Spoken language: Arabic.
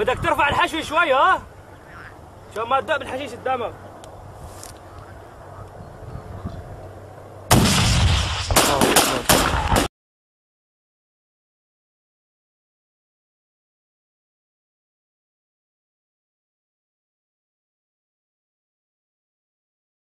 بدك ترفع الحشو شوي ها؟ عشان ما تدق بالحشيش قدامك.